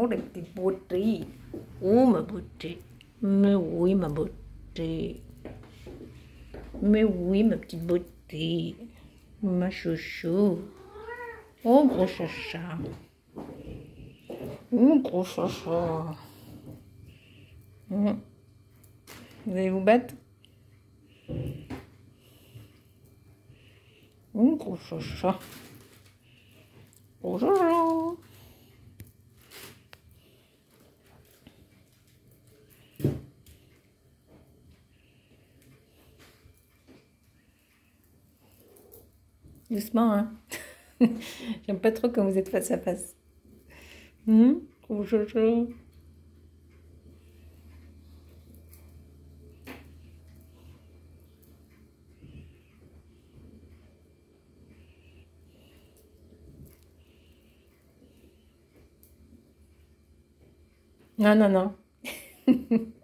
Oh, les petites beautés. Oh, ma beauté. Mais oui, ma beauté. Mais oui, ma petite beauté. Ma chouchou. Oh, gros chacha. Oh, gros chacha. Vous allez vous battre Oh, gros chacha. Oh, chacha. Doucement, hein. J'aime pas trop quand vous êtes face à face. Hum, jojo. Non, non, non.